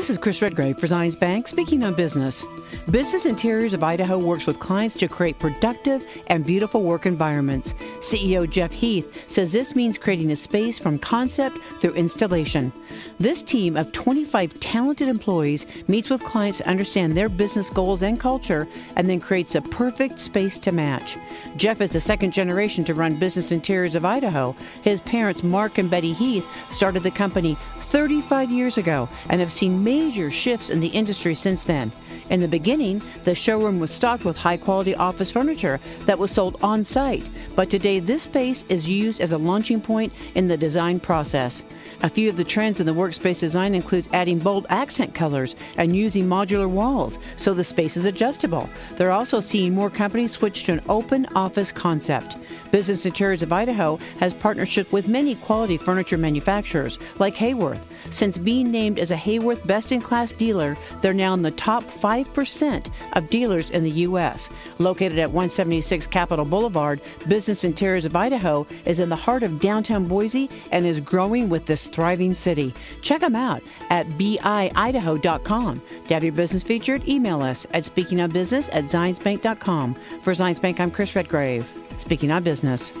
This is Chris Redgrave for Zions Bank speaking on business. Business Interiors of Idaho works with clients to create productive and beautiful work environments. CEO Jeff Heath says this means creating a space from concept through installation. This team of 25 talented employees meets with clients to understand their business goals and culture and then creates a perfect space to match. Jeff is the second generation to run Business Interiors of Idaho. His parents, Mark and Betty Heath, started the company 35 years ago and have seen major shifts in the industry since then. In the beginning, the showroom was stocked with high quality office furniture that was sold on site, but today this space is used as a launching point in the design process. A few of the trends in the workspace design includes adding bold accent colors and using modular walls so the space is adjustable. They're also seeing more companies switch to an open office concept. Business Interiors of Idaho has partnership with many quality furniture manufacturers like Haworth. Since being named as a Haworth Best in Class dealer, they're now in the top 5% of dealers in the U.S. Located at 176 Capitol Boulevard, Business Interiors of Idaho is in the heart of downtown Boise and is growing with this thriving city. Check them out at biidaho.com. To have your business featured, email us at speakingofbusiness at zionsbank.com. For Zions Bank, I'm Chris Redgrave. Speaking of business.